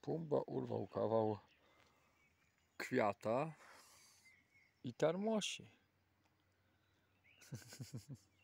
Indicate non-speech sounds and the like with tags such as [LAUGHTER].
Pumba urwał kawał kwiata i tarmosi. [LAUGHS]